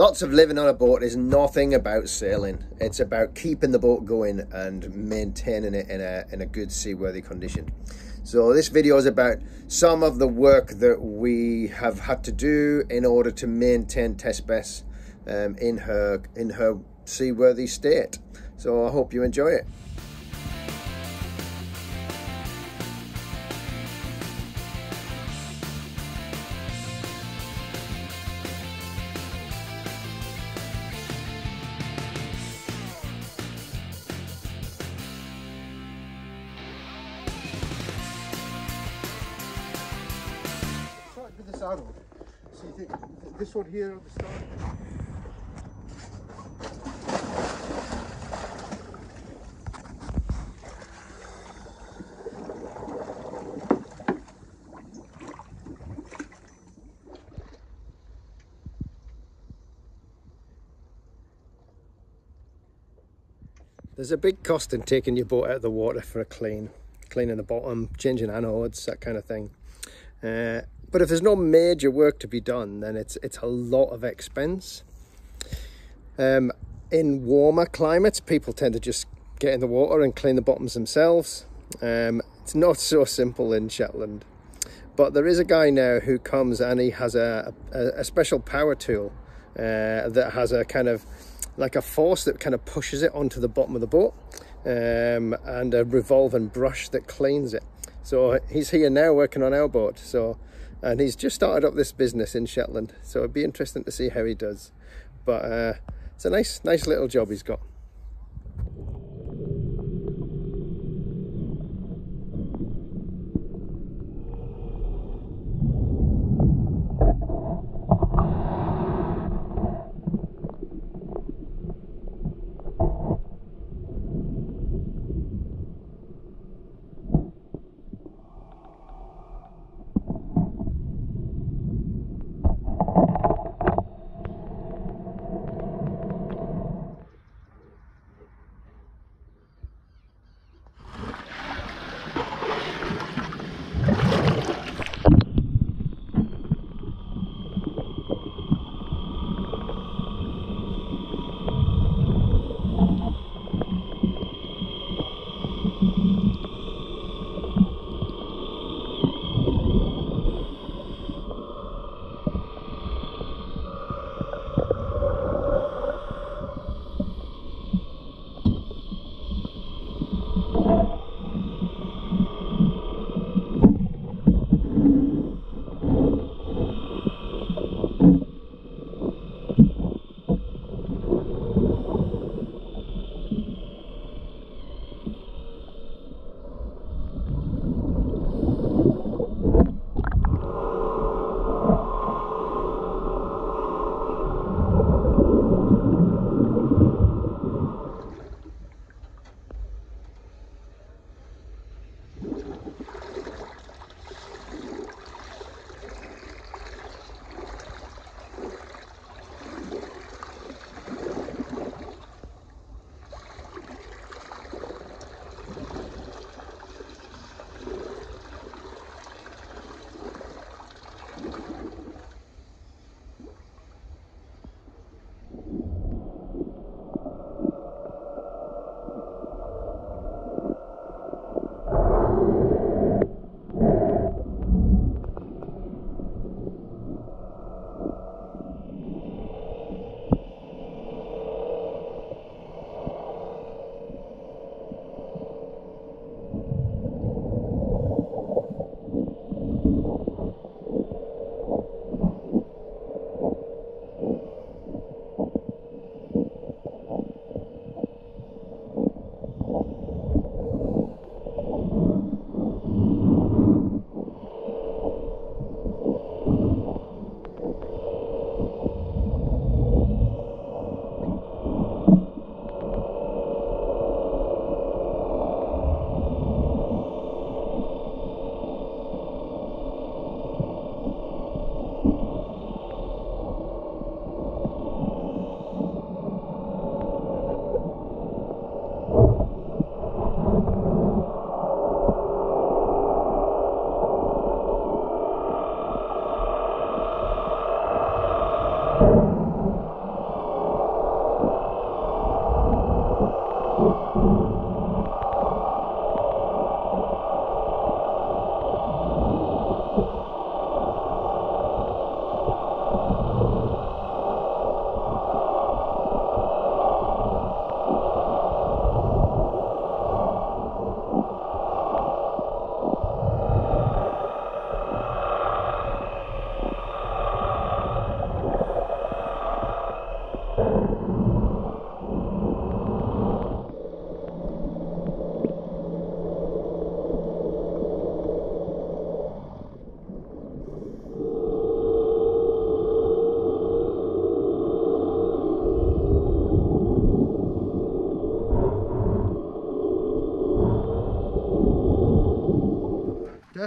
Lots of living on a boat is nothing about sailing. It's about keeping the boat going and maintaining it in a, in a good seaworthy condition. So this video is about some of the work that we have had to do in order to maintain Tess Bess um, in her in her seaworthy state. So I hope you enjoy it. With the saddle. So you think this one here at the start. There's a big cost in taking your boat out of the water for a clean, cleaning the bottom, changing anodes, that kind of thing. Uh, but if there's no major work to be done, then it's it's a lot of expense. Um, in warmer climates, people tend to just get in the water and clean the bottoms themselves. Um, it's not so simple in Shetland, but there is a guy now who comes and he has a a, a special power tool uh, that has a kind of like a force that kind of pushes it onto the bottom of the boat um, and a revolving brush that cleans it. So he's here now working on our boat. So and he's just started up this business in Shetland. So it'd be interesting to see how he does. But uh, it's a nice, nice little job he's got.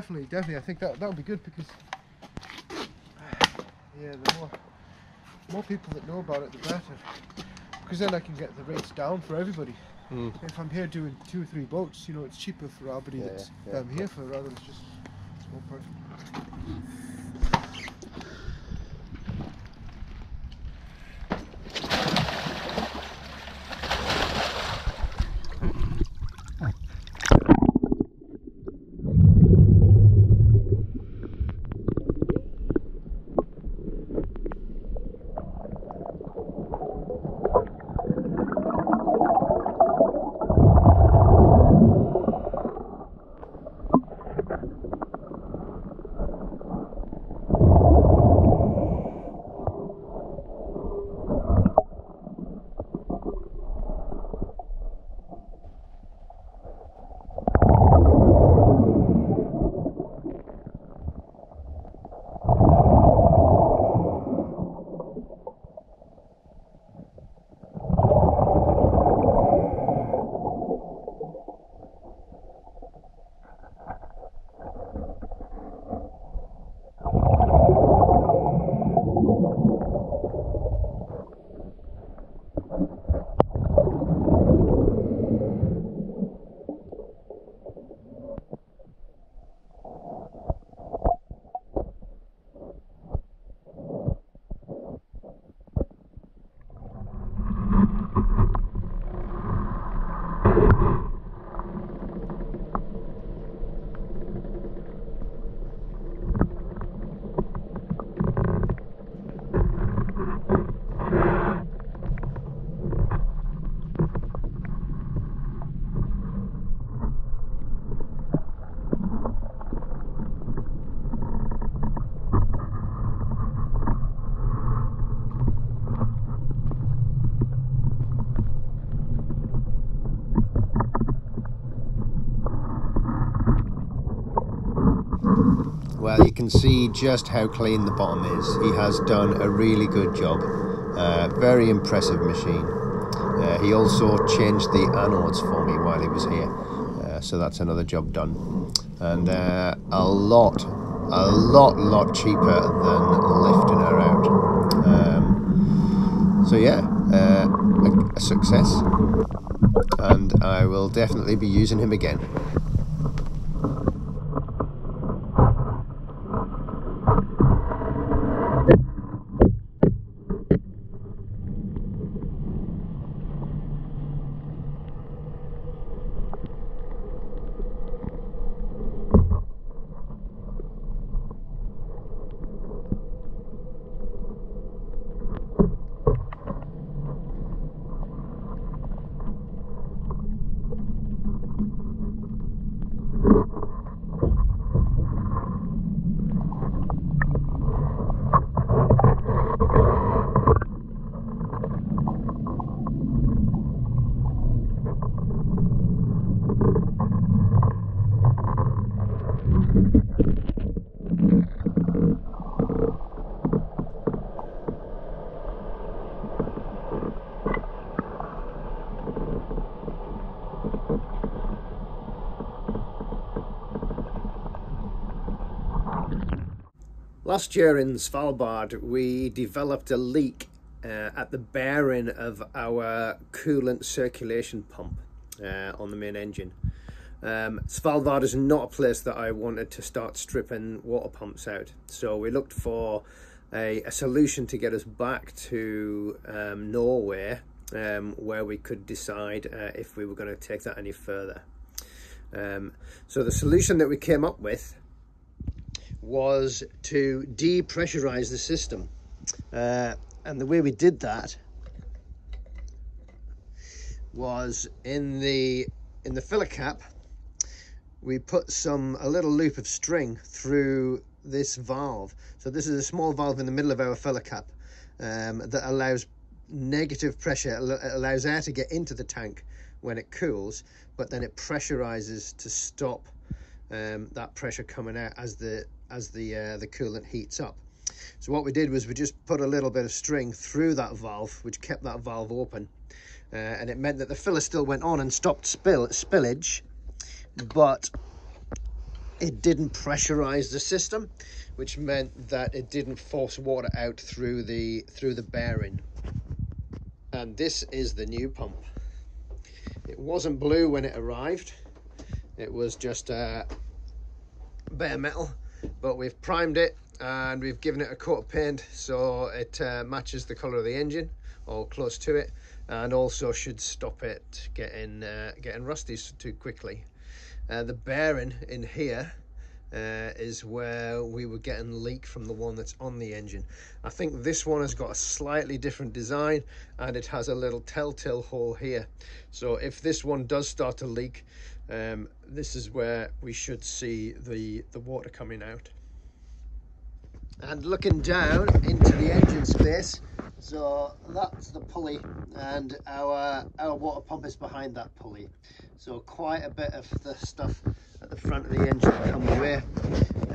Definitely, definitely. I think that that would be good because yeah, the more more people that know about it, the better. Because then I can get the rates down for everybody. Mm. If I'm here doing two or three boats, you know, it's cheaper for everybody Yeah, that's yeah, that I'm here for rather than just one person. Well, you can see just how clean the bottom is. He has done a really good job. Uh, very impressive machine. Uh, he also changed the anodes for me while he was here, uh, so that's another job done. And uh, a lot, a lot, lot cheaper than lifting her out. Um, so yeah, uh, a, a success. And I will definitely be using him again. Last year in Svalbard, we developed a leak uh, at the bearing of our coolant circulation pump uh, on the main engine. Um, Svalbard is not a place that I wanted to start stripping water pumps out, so we looked for a, a solution to get us back to um, Norway, um, where we could decide uh, if we were going to take that any further. Um, so the solution that we came up with was to depressurize the system. Uh, and the way we did that was in the in the filler cap we put some a little loop of string through this valve so this is a small valve in the middle of our filler cap um, that allows negative pressure allows air to get into the tank when it cools but then it pressurizes to stop um, that pressure coming out as the as the uh, the coolant heats up. So what we did was we just put a little bit of string through that valve, which kept that valve open, uh, and it meant that the filler still went on and stopped spill spillage, but it didn't pressurize the system, which meant that it didn't force water out through the through the bearing. And this is the new pump. It wasn't blue when it arrived. It was just uh, bare metal, but we've primed it and we've given it a coat of paint so it uh, matches the color of the engine or close to it and also should stop it getting uh, getting rusty too quickly. Uh, the bearing in here uh, is where we were getting leak from the one that's on the engine. I think this one has got a slightly different design and it has a little telltale hole here. So if this one does start to leak, um, this is where we should see the, the water coming out. And looking down into the engine space, so that's the pulley and our, our water pump is behind that pulley. So quite a bit of the stuff at the front of the engine comes away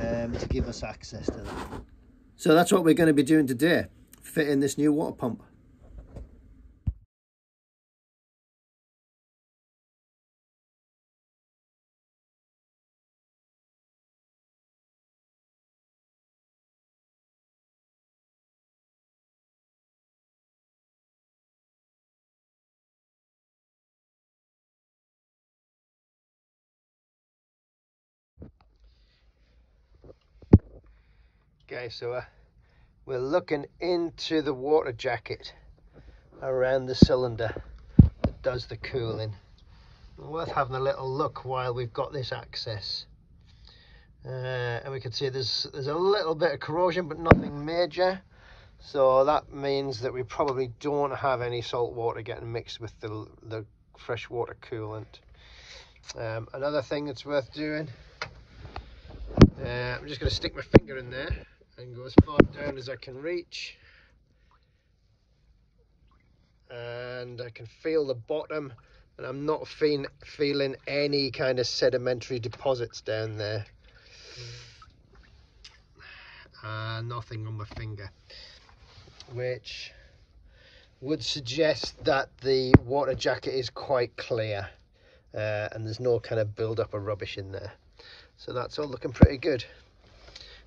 um, to give us access to that. So that's what we're going to be doing today, fitting this new water pump. Okay, so uh, we're looking into the water jacket around the cylinder that does the cooling. Worth having a little look while we've got this access. Uh, and we can see there's there's a little bit of corrosion, but nothing major. So that means that we probably don't have any salt water getting mixed with the, the freshwater coolant. Um, another thing that's worth doing, uh, I'm just going to stick my finger in there and go as far down as I can reach. And I can feel the bottom. And I'm not feel, feeling any kind of sedimentary deposits down there. Uh, nothing on my finger. Which would suggest that the water jacket is quite clear uh, and there's no kind of build up of rubbish in there. So that's all looking pretty good.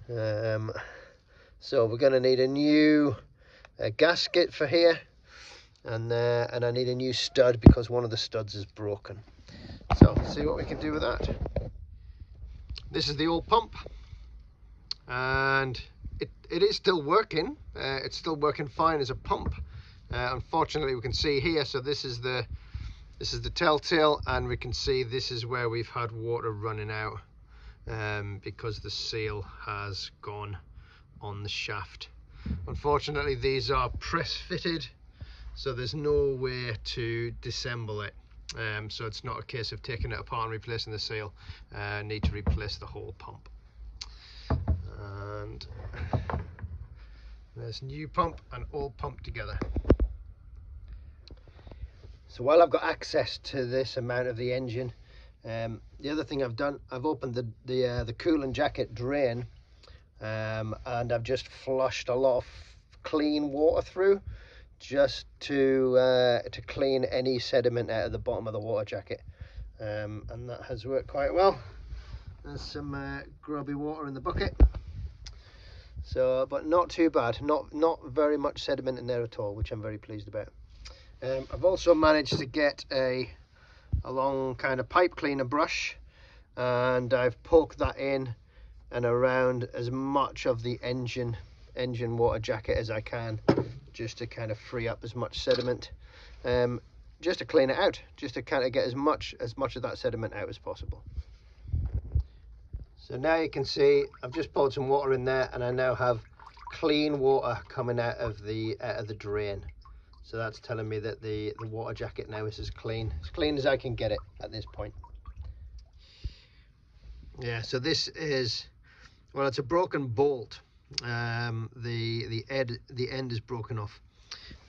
Um, so we're going to need a new uh, gasket for here and uh, and I need a new stud because one of the studs is broken. So see what we can do with that. This is the old pump and it, it is still working. Uh, it's still working fine as a pump. Uh, unfortunately we can see here so this is the this is the telltale and we can see this is where we've had water running out um, because the seal has gone on the shaft. Unfortunately, these are press fitted, so there's no way to disassemble it. Um, so it's not a case of taking it apart and replacing the seal. Uh, need to replace the whole pump. And there's new pump and old pump together. So while I've got access to this amount of the engine, um, the other thing I've done, I've opened the the, uh, the coolant jacket drain um, and I've just flushed a lot of clean water through just to uh, to clean any sediment out of the bottom of the water jacket. Um, and that has worked quite well. There's some uh, grubby water in the bucket. So but not too bad. Not not very much sediment in there at all which I'm very pleased about. Um, I've also managed to get a a long kind of pipe cleaner brush and I've poked that in and around as much of the engine engine water jacket as I can just to kind of free up as much sediment. Um, just to clean it out just to kind of get as much as much of that sediment out as possible. So now you can see I've just poured some water in there and I now have clean water coming out of the out of the drain. So that's telling me that the the water jacket now is as clean as clean as I can get it at this point. Yeah so this is well, it's a broken bolt. Um, the the end the end is broken off.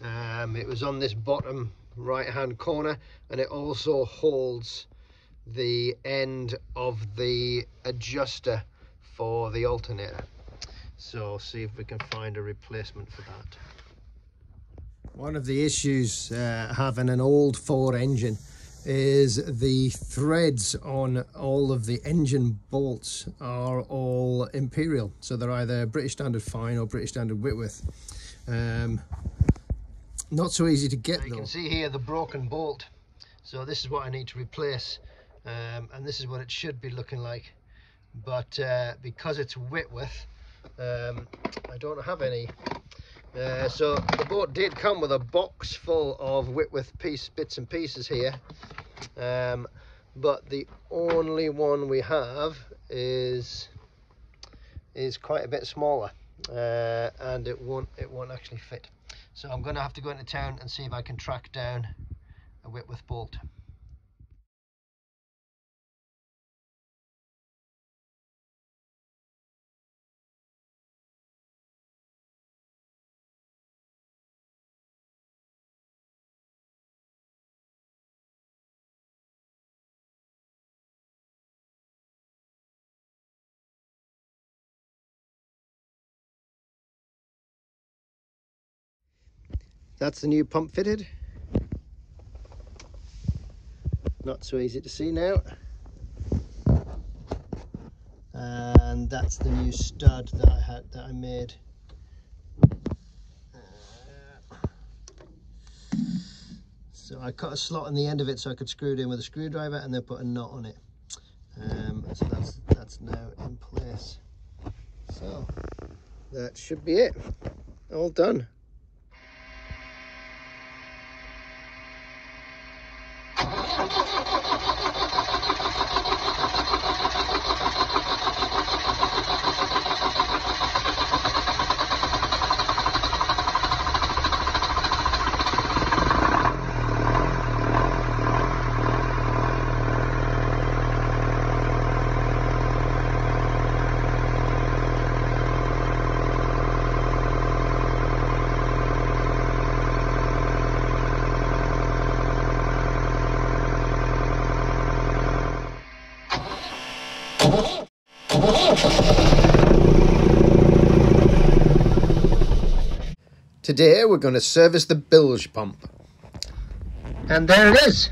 Um, it was on this bottom right hand corner, and it also holds the end of the adjuster for the alternator. So see if we can find a replacement for that. One of the issues uh, having an old Ford engine is the threads on all of the engine bolts are all imperial. So they're either british standard fine or british standard whitworth. Um, not so easy to get you though. can see here the broken bolt. So this is what i need to replace. Um, and this is what it should be looking like. But uh, because it's whitworth um, i don't have any uh, so the boat did come with a box full of Whitworth piece bits and pieces here. Um, but the only one we have is is quite a bit smaller uh, and it won't it won't actually fit. So I'm going to have to go into town and see if I can track down a Whitworth bolt That's the new pump fitted. Not so easy to see now. And that's the new stud that I had that I made. So I cut a slot in the end of it so I could screw it in with a screwdriver and then put a knot on it. Um, so that's that's now in place. So that should be it. All done. Today we're going to service the bilge pump. And there it is.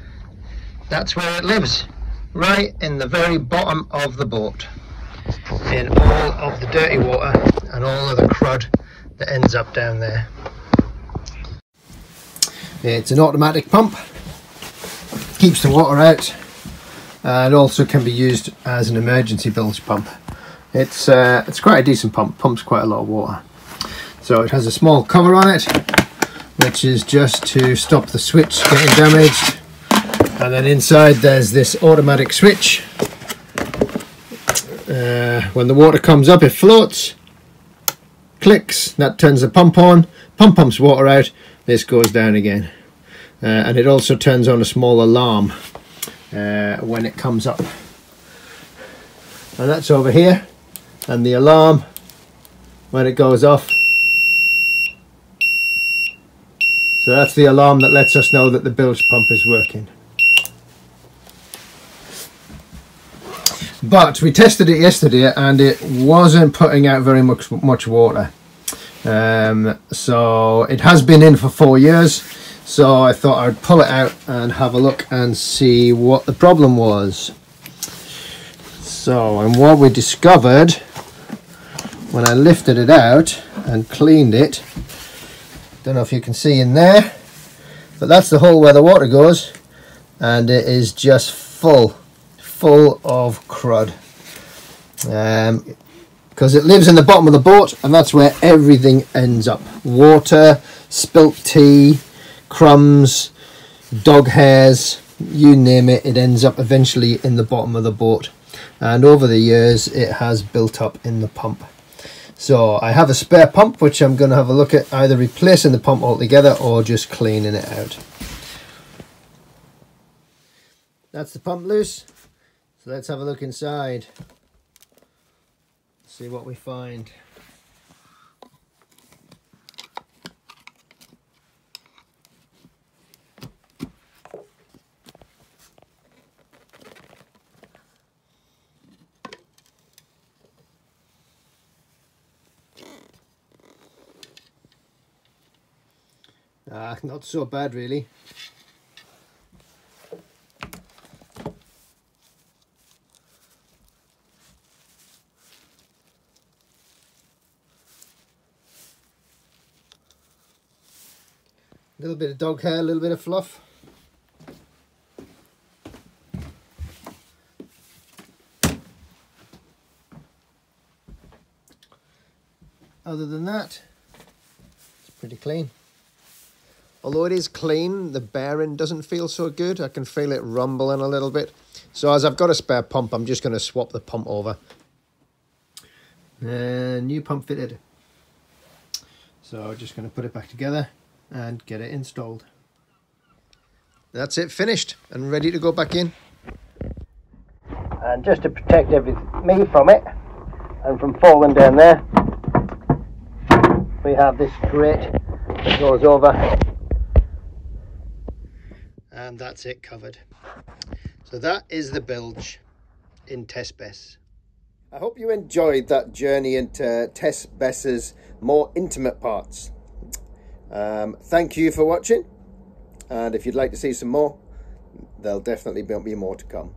That's where it lives. Right in the very bottom of the boat. In all of the dirty water and all of the crud that ends up down there. It's an automatic pump. Keeps the water out and also can be used as an emergency bilge pump. It's uh, it's quite a decent pump, pumps quite a lot of water. So it has a small cover on it, which is just to stop the switch getting damaged. And then inside there's this automatic switch. Uh, when the water comes up, it floats, clicks, that turns the pump on, pump pumps water out, this goes down again. Uh, and it also turns on a small alarm uh, when it comes up. And that's over here. And the alarm, when it goes off, So that's the alarm that lets us know that the bilge pump is working. But we tested it yesterday and it wasn't putting out very much, much water. Um, so it has been in for four years. So I thought I'd pull it out and have a look and see what the problem was. So, and what we discovered when I lifted it out and cleaned it don't know if you can see in there but that's the hole where the water goes and it is just full full of crud. Because um, it lives in the bottom of the boat and that's where everything ends up. Water spilt tea crumbs dog hairs you name it it ends up eventually in the bottom of the boat. And over the years it has built up in the pump so I have a spare pump which I'm going to have a look at either replacing the pump altogether or just cleaning it out. That's the pump loose. So let's have a look inside. See what we find. Ah, not so bad really. A little bit of dog hair, a little bit of fluff. Other than that, it's pretty clean. Although it is clean, the bearing doesn't feel so good. I can feel it rumbling a little bit. So as I've got a spare pump, I'm just going to swap the pump over. And new pump fitted. So just going to put it back together and get it installed. That's it finished and ready to go back in. And just to protect every, me from it and from falling down there, we have this grate that goes over and that's it covered. So that is the bilge in Tess Bess. I hope you enjoyed that journey into Tess Bess's more intimate parts. Um, thank you for watching and if you'd like to see some more there'll definitely be more to come.